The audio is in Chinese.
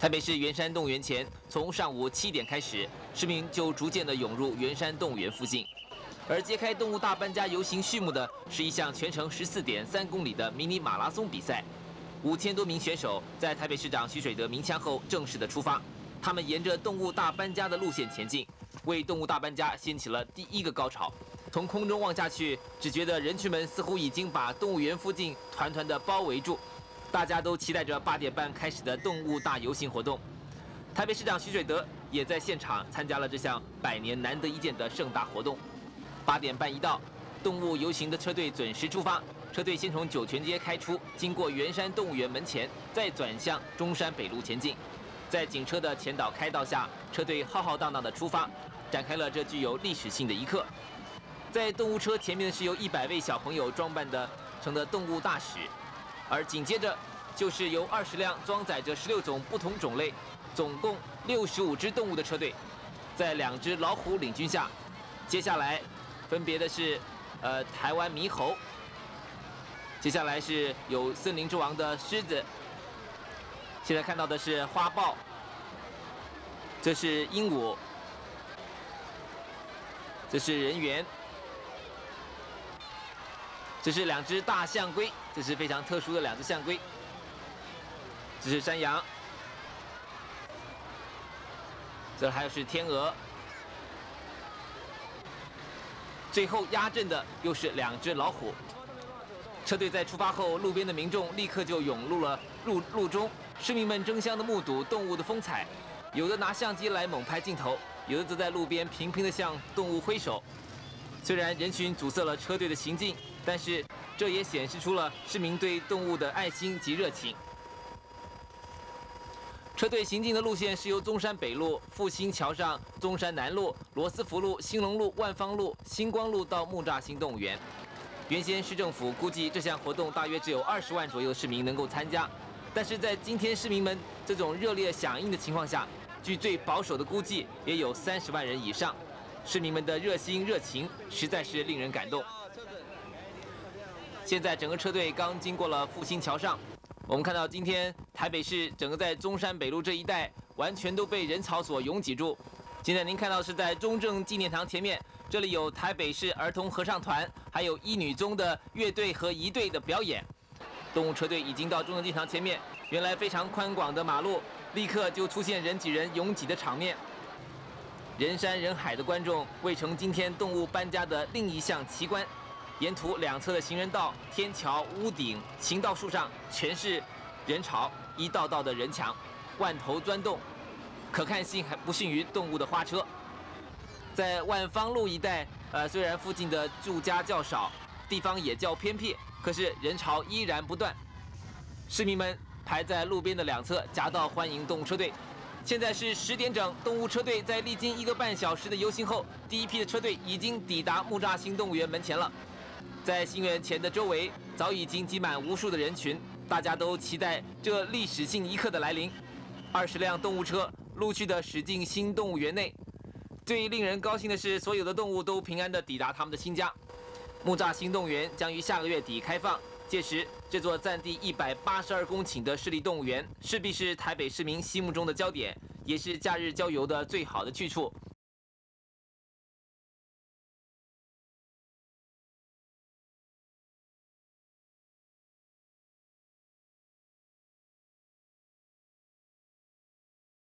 台北市圆山动物园前，从上午七点开始，市民就逐渐的涌入圆山动物园附近。而揭开动物大搬家游行序幕的，是一项全程十四点三公里的迷你马拉松比赛。五千多名选手在台北市长徐水德鸣枪后正式的出发，他们沿着动物大搬家的路线前进，为动物大搬家掀起了第一个高潮。从空中望下去，只觉得人群们似乎已经把动物园附近团团的包围住。大家都期待着八点半开始的动物大游行活动。台北市长徐水德也在现场参加了这项百年难得一见的盛大活动。八点半一到，动物游行的车队准时出发。车队先从酒泉街开出，经过圆山动物园门前，再转向中山北路前进。在警车的前导开道下，车队浩浩荡荡的出发，展开了这具有历史性的一刻。在动物车前面是由一百位小朋友装扮的成的动物大使。而紧接着，就是由二十辆装载着十六种不同种类、总共六十五只动物的车队，在两只老虎领军下，接下来分别的是，呃，台湾猕猴，接下来是有森林之王的狮子，现在看到的是花豹，这是鹦鹉，这是人猿。这是两只大象龟，这是非常特殊的两只象龟。这是山羊，这还有是天鹅。最后压阵的又是两只老虎。车队在出发后，路边的民众立刻就涌入了路路中，市民们争相的目睹动物的风采，有的拿相机来猛拍镜头，有的则在路边频频的向动物挥手。虽然人群阻塞了车队的行进。但是，这也显示出了市民对动物的爱心及热情。车队行进的路线是由中山北路、复兴桥上、中山南路、罗斯福路、兴隆路、万方路、星光路到木栅新动物园。原先市政府估计这项活动大约只有二十万左右市民能够参加，但是在今天市民们这种热烈响应的情况下，据最保守的估计也有三十万人以上。市民们的热心热情实在是令人感动。现在整个车队刚经过了复兴桥上，我们看到今天台北市整个在中山北路这一带完全都被人潮所拥挤住。现在您看到是在中正纪念堂前面，这里有台北市儿童合唱团，还有一女中的乐队和仪队的表演。动物车队已经到中正纪念堂前面，原来非常宽广的马路，立刻就出现人挤人拥挤的场面。人山人海的观众，为成今天动物搬家的另一项奇观。沿途两侧的行人道、天桥、屋顶、行道树上，全是人潮，一道道的人墙，万头钻动，可看性还不逊于动物的花车。在万方路一带，呃，虽然附近的住家较少，地方也较偏僻，可是人潮依然不断。市民们排在路边的两侧，夹道欢迎动物车队。现在是十点整，动物车队在历经一个半小时的游行后，第一批的车队已经抵达木栅新动物园门前了。在新园前的周围，早已经挤满无数的人群，大家都期待这历史性一刻的来临。二十辆动物车陆续的驶进新动物园内。最令人高兴的是，所有的动物都平安的抵达他们的新家。木栅新动物园将于下个月底开放，届时这座占地一百八十二公顷的市立动物园，势必是台北市民心目中的焦点，也是假日郊游的最好的去处。